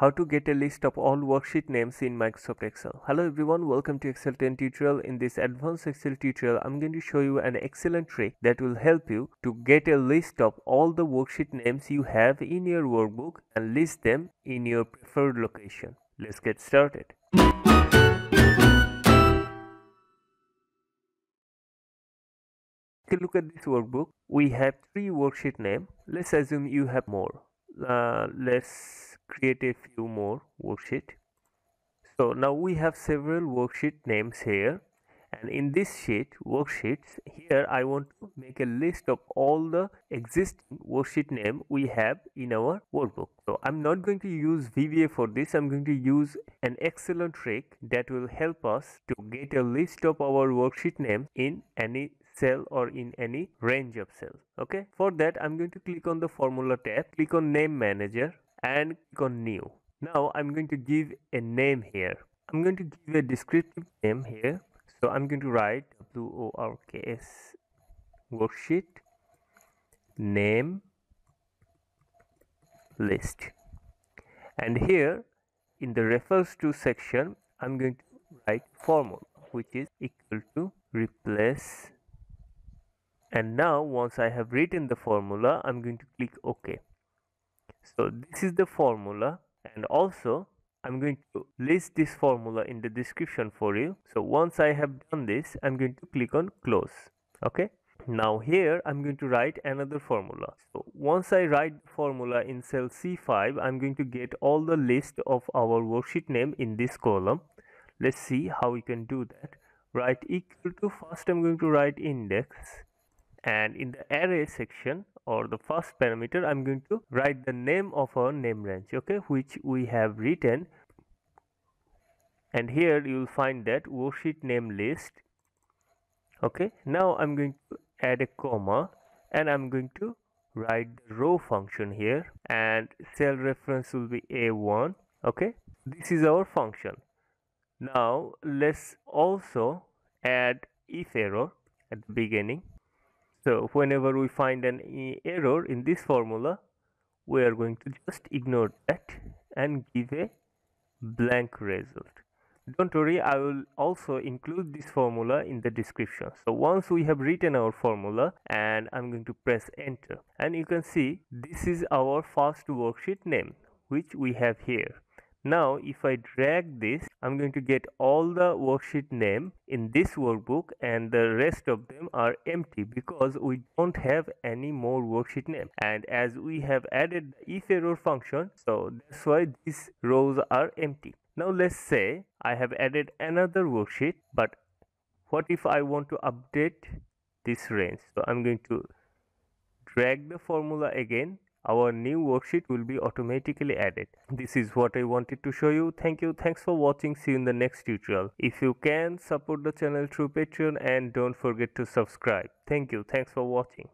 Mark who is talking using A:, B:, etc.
A: How to get a list of all worksheet names in Microsoft Excel. Hello everyone, welcome to Excel 10 tutorial. In this advanced Excel tutorial, I'm going to show you an excellent trick that will help you to get a list of all the worksheet names you have in your workbook and list them in your preferred location. Let's get started. Take a look at this workbook. We have three worksheet name. Let's assume you have more. Uh, let's create a few more worksheet. So now we have several worksheet names here and in this sheet worksheets here I want to make a list of all the existing worksheet name we have in our workbook. So I'm not going to use VBA for this I'm going to use an excellent trick that will help us to get a list of our worksheet name in any cell or in any range of cells okay? For that I'm going to click on the formula tab click on name manager and click on new now I'm going to give a name here. I'm going to give a descriptive name here. So I'm going to write W-O-R-K-S worksheet name list. And here in the refers to section I'm going to write formula which is equal to replace. And now once I have written the formula I'm going to click OK so this is the formula and also I'm going to list this formula in the description for you. So once I have done this I'm going to click on close okay? Now here I'm going to write another formula. So once I write the formula in cell C5 I'm going to get all the list of our worksheet name in this column. Let's see how we can do that. Write equal to first I'm going to write index and in the array section or the first parameter I'm going to write the name of our name range okay which we have written. And here you will find that worksheet name list okay. Now I'm going to add a comma and I'm going to write the row function here and cell reference will be a1 okay. This is our function. Now let's also add if error at the beginning so whenever we find an error in this formula, we are going to just ignore that and give a blank result. Don't worry, I will also include this formula in the description. So once we have written our formula and I'm going to press enter and you can see this is our first worksheet name which we have here now if I drag this I'm going to get all the worksheet name in this workbook and the rest of them are empty because we don't have any more worksheet name. And as we have added the if error function so that's why these rows are empty. Now let's say I have added another worksheet but what if I want to update this range? So I'm going to drag the formula again our new worksheet will be automatically added. This is what i wanted to show you. Thank you. Thanks for watching. See you in the next tutorial. If you can support the channel through patreon and don't forget to subscribe. Thank you. Thanks for watching